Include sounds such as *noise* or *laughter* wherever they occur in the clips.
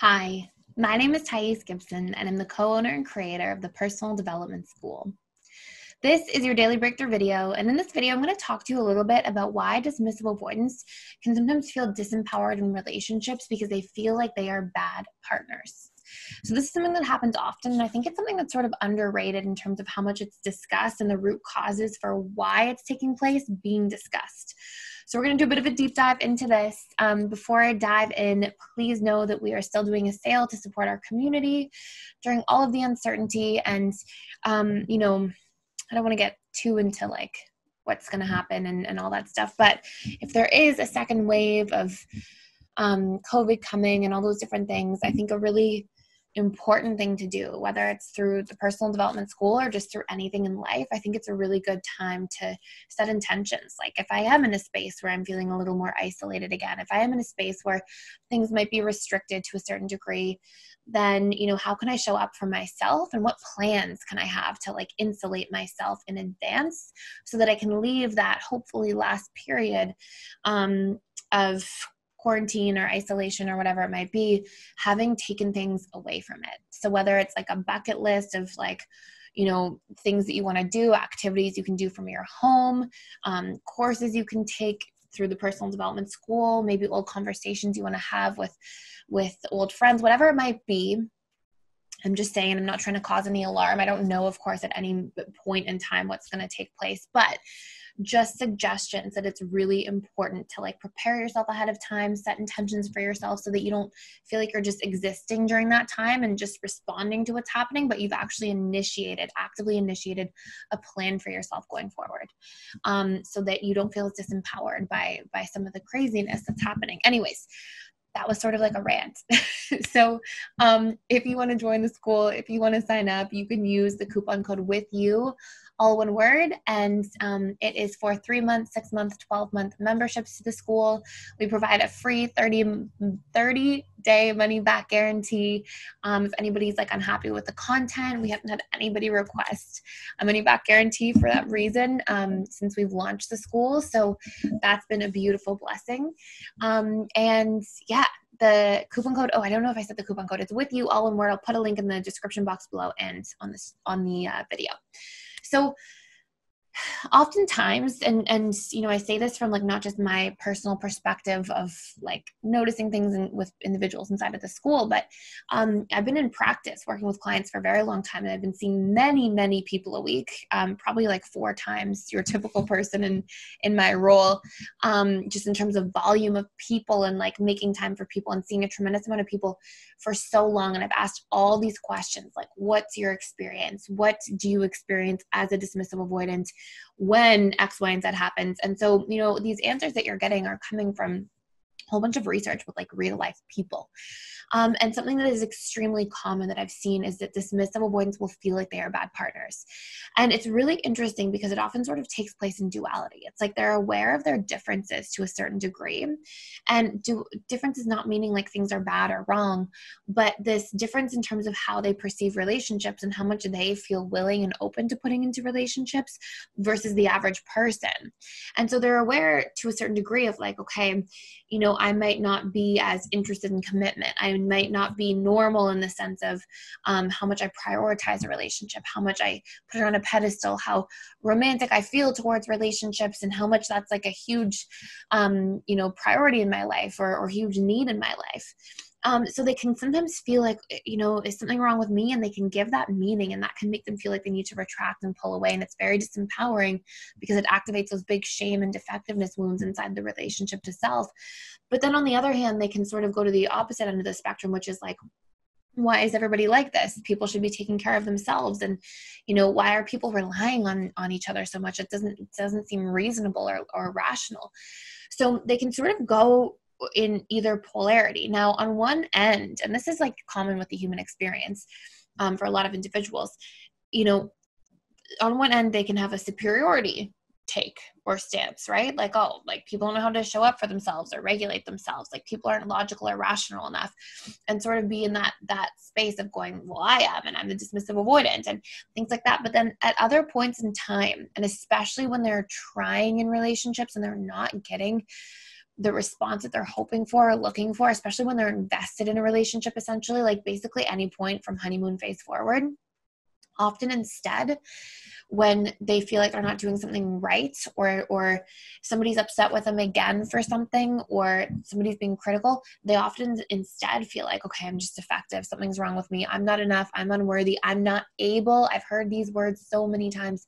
Hi, my name is Thais Gibson, and I'm the co owner and creator of the Personal Development School. This is your daily breakthrough video, and in this video, I'm going to talk to you a little bit about why dismissive avoidants can sometimes feel disempowered in relationships because they feel like they are bad partners. So, this is something that happens often, and I think it's something that's sort of underrated in terms of how much it's discussed and the root causes for why it's taking place being discussed. So we're going to do a bit of a deep dive into this. Um, before I dive in, please know that we are still doing a sale to support our community during all of the uncertainty. And, um, you know, I don't want to get too into like what's going to happen and, and all that stuff. But if there is a second wave of um, COVID coming and all those different things, I think a really important thing to do, whether it's through the personal development school or just through anything in life. I think it's a really good time to set intentions. Like if I am in a space where I'm feeling a little more isolated again, if I am in a space where things might be restricted to a certain degree, then, you know, how can I show up for myself and what plans can I have to like insulate myself in advance so that I can leave that hopefully last period um, of quarantine or isolation or whatever it might be, having taken things away from it. So whether it's like a bucket list of like, you know, things that you want to do, activities you can do from your home, um, courses you can take through the personal development school, maybe old conversations you want to have with with old friends, whatever it might be. I'm just saying, I'm not trying to cause any alarm. I don't know, of course, at any point in time what's going to take place, but just suggestions that it's really important to like prepare yourself ahead of time, set intentions for yourself so that you don't feel like you're just existing during that time and just responding to what's happening, but you've actually initiated, actively initiated a plan for yourself going forward um, so that you don't feel as disempowered by by some of the craziness that's happening. Anyways, that was sort of like a rant. *laughs* so, um, if you want to join the school, if you want to sign up, you can use the coupon code with you all one word. And um, it is for three month, six month, 12 month memberships to the school. We provide a free 30, 30 day money back guarantee. Um, if anybody's like unhappy with the content, we haven't had anybody request a money back guarantee for that reason um, since we've launched the school. So that's been a beautiful blessing. Um, and yeah, the coupon code oh i don't know if i said the coupon code it's with you all in word i'll put a link in the description box below and on this on the uh, video so oftentimes and and you know i say this from like not just my personal perspective of like noticing things in, with individuals inside of the school but um, i've been in practice working with clients for a very long time and i've been seeing many many people a week um, probably like four times your typical person in in my role um, just in terms of volume of people and like making time for people and seeing a tremendous amount of people for so long and i've asked all these questions like what's your experience? What do you experience as a dismissive avoidant when X, Y, and Z happens. And so, you know, these answers that you're getting are coming from whole bunch of research with like real life people. Um, and something that is extremely common that I've seen is that dismissive avoidants will feel like they are bad partners. And it's really interesting because it often sort of takes place in duality. It's like they're aware of their differences to a certain degree. And do, difference is not meaning like things are bad or wrong, but this difference in terms of how they perceive relationships and how much they feel willing and open to putting into relationships versus the average person. And so they're aware to a certain degree of like, okay, you know, I might not be as interested in commitment. I might not be normal in the sense of um, how much I prioritize a relationship, how much I put it on a pedestal, how romantic I feel towards relationships, and how much that's like a huge, um, you know, priority in my life or, or huge need in my life. Um, so they can sometimes feel like eh, you know is something wrong with me and they can give that meaning and that can make them feel like they need to retract and pull away and it's very disempowering because it activates those big shame and defectiveness wounds inside the relationship to self. But then on the other hand they can sort of go to the opposite end of the spectrum which is like why is everybody like this? People should be taking care of themselves and you know why are people relying on on each other so much? It doesn't it doesn't seem reasonable or, or rational. So they can sort of go in either polarity. Now, on one end, and this is like common with the human experience um, for a lot of individuals, you know, on one end, they can have a superiority take or stance, right? Like, oh, like people don't know how to show up for themselves or regulate themselves. Like people aren't logical or rational enough, and sort of be in that that space of going, well, I am, and I'm the dismissive avoidant, and things like that. But then at other points in time, and especially when they're trying in relationships and they're not getting the response that they're hoping for or looking for, especially when they're invested in a relationship, essentially, like basically any point from honeymoon phase forward. Often instead, when they feel like they're not doing something right or or somebody's upset with them again for something or somebody's being critical they often instead feel like okay i'm just defective. Something's wrong with me. I'm not enough. I'm unworthy. I'm not able. I've heard these words so many times.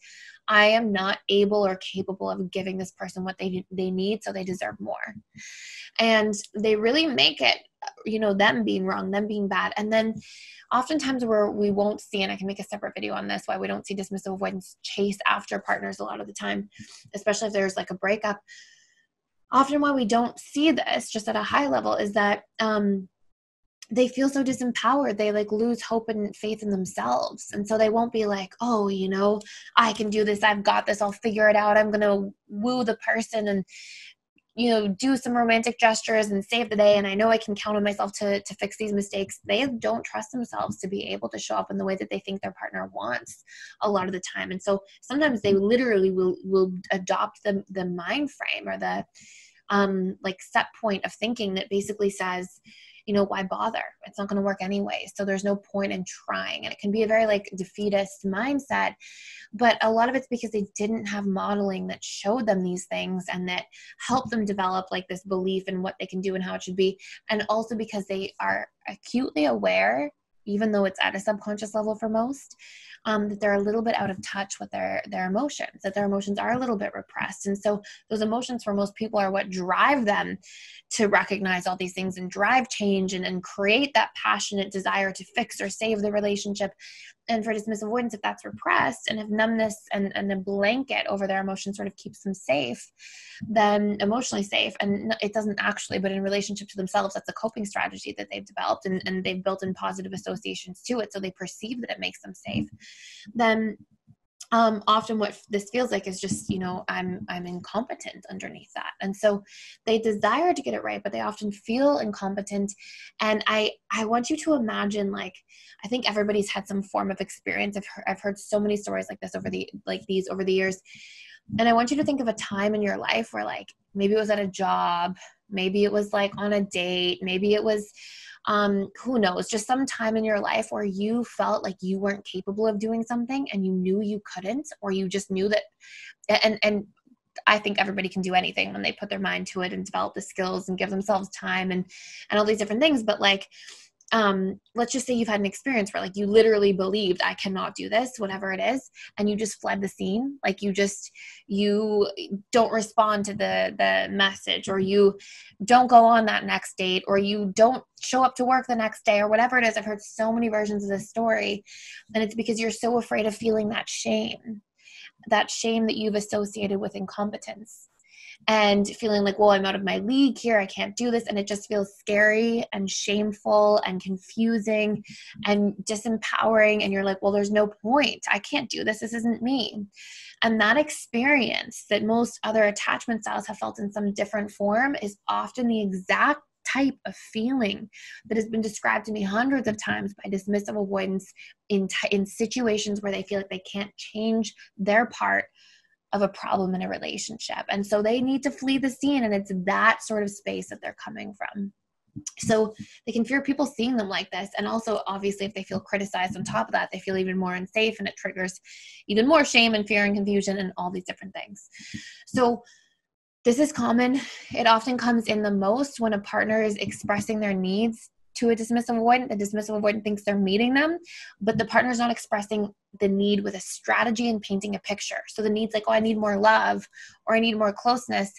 I am not able or capable of giving this person what they they need so they deserve more. And they really make it you know them being wrong them being bad. And then oftentimes where we won't see and i can make a separate video on this why we don't see dismissive avoidants chase after partners a lot of the time especially if there's like a breakup. Often why we don't see this just at a high level is that um, they feel so disempowered. They like lose hope and faith in themselves. And so they won't be like oh you know i can do this. I've got this. I'll figure it out. I'm gonna woo the person. And you know do some romantic gestures and save the day. And i know i can count on myself to to fix these mistakes. They don't trust themselves to be able to show up in the way that they think their partner wants a lot of the time. And so sometimes they literally will will adopt the the mind frame or the um like set point of thinking that basically says you know, why bother? It's not going to work anyway. So there's no point in trying. And it can be a very like defeatist mindset. But a lot of it's because they didn't have modeling that showed them these things and that helped them develop like this belief in what they can do and how it should be. And also because they are acutely aware even though it's at a subconscious level for most, um, that they're a little bit out of touch with their their emotions, that their emotions are a little bit repressed, and so those emotions for most people are what drive them to recognize all these things and drive change and, and create that passionate desire to fix or save the relationship and for dismissive avoidants, if that's repressed and if numbness and, and a blanket over their emotions sort of keeps them safe, then emotionally safe, and it doesn't actually, but in relationship to themselves, that's a coping strategy that they've developed and, and they've built in positive associations to it. So they perceive that it makes them safe. Then um, often what this feels like is just you know i'm i'm incompetent underneath that. And so they desire to get it right but they often feel incompetent. And i i want you to imagine like i think everybody's had some form of experience. I've I've heard so many stories like this over the like these over the years. And i want you to think of a time in your life where like maybe it was at a job maybe it was like on a date maybe it was um, who knows, just some time in your life where you felt like you weren't capable of doing something and you knew you couldn't, or you just knew that, and, and, I think everybody can do anything when they put their mind to it and develop the skills and give themselves time and and all these different things. But like um, let's just say you've had an experience where like you literally believed I cannot do this, whatever it is, and you just fled the scene. Like you just you don't respond to the the message, or you don't go on that next date, or you don't show up to work the next day, or whatever it is. I've heard so many versions of this story, and it's because you're so afraid of feeling that shame, that shame that you've associated with incompetence and feeling like, well, I'm out of my league here. I can't do this. And it just feels scary and shameful and confusing and disempowering. And you're like, well, there's no point. I can't do this. This isn't me. And that experience that most other attachment styles have felt in some different form is often the exact type of feeling that has been described to me hundreds of times by dismissive avoidants in, t- in situations where they feel like they can't change their part of a problem in a relationship. And so they need to flee the scene, and it's that sort of space that they're coming from. So they can fear people seeing them like this. And also, obviously, if they feel criticized on top of that, they feel even more unsafe and it triggers even more shame and fear and confusion and all these different things. So, this is common. It often comes in the most when a partner is expressing their needs to a dismissive avoidant. The dismissive avoidant thinks they're meeting them, but the partner is not expressing the need with a strategy and painting a picture. So the need's like, oh, I need more love or I need more closeness.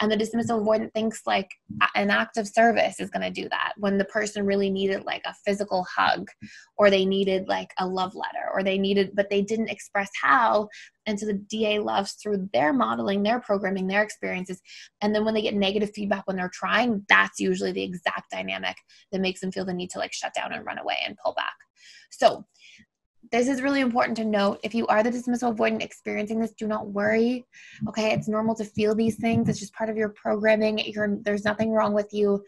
And the dismissive avoidant thinks like an act of service is going to do that when the person really needed like a physical hug or they needed like a love letter or they needed, but they didn't express how. And so the DA loves through their modeling, their programming, their experiences. And then when they get negative feedback when they're trying, that's usually the exact dynamic that makes them feel the need to like shut down and run away and pull back. So this is really important to note. If you are the dismissal avoidant experiencing this, do not worry. Okay, it's normal to feel these things. It's just part of your programming. You're, there's nothing wrong with you.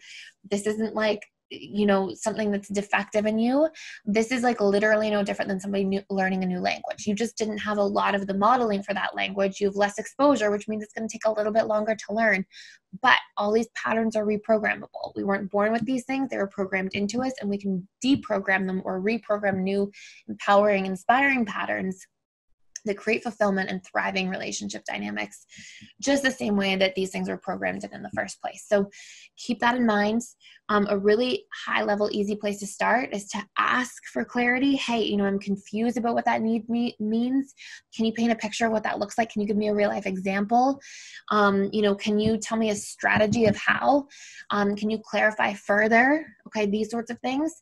This isn't like you know something that's defective in you this is like literally no different than somebody new, learning a new language. You just didn't have a lot of the modeling for that language. You have less exposure which means it's going to take a little bit longer to learn. But all these patterns are reprogrammable. We weren't born with these things. They were programmed into us and we can deprogram them or reprogram new empowering inspiring patterns that create fulfillment and thriving relationship dynamics, just the same way that these things were programmed in in the first place. So keep that in mind. Um, a really high level, easy place to start is to ask for clarity. Hey, you know, I'm confused about what that need me- means. Can you paint a picture of what that looks like? Can you give me a real life example? Um, you know, can you tell me a strategy of how? Um, can you clarify further? Okay, these sorts of things.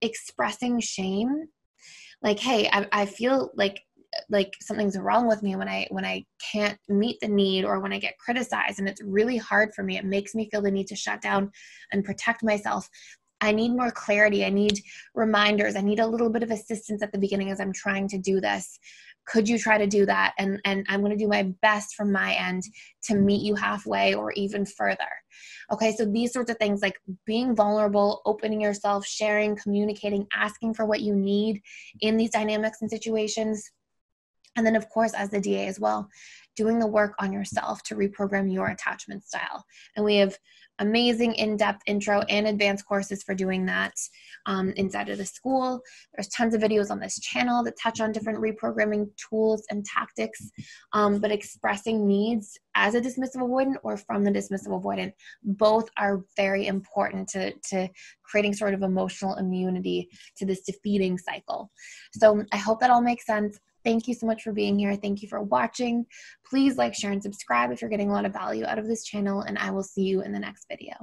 Expressing shame like hey I, I feel like like something's wrong with me when i when i can't meet the need or when i get criticized and it's really hard for me. It makes me feel the need to shut down and protect myself. I need more clarity. I need reminders. I need a little bit of assistance at the beginning as i'm trying to do this. Could you try to do that? And and i'm going to do my best from my end to meet you halfway or even further. Okay so these sorts of things like being vulnerable opening yourself sharing communicating asking for what you need in these dynamics and situations and then, of course, as the DA as well, doing the work on yourself to reprogram your attachment style. And we have amazing in depth intro and advanced courses for doing that um, inside of the school. There's tons of videos on this channel that touch on different reprogramming tools and tactics, um, but expressing needs as a dismissive avoidant or from the dismissive avoidant, both are very important to, to creating sort of emotional immunity to this defeating cycle. So I hope that all makes sense. Thank you so much for being here. Thank you for watching. Please like, share, and subscribe if you're getting a lot of value out of this channel, and I will see you in the next video.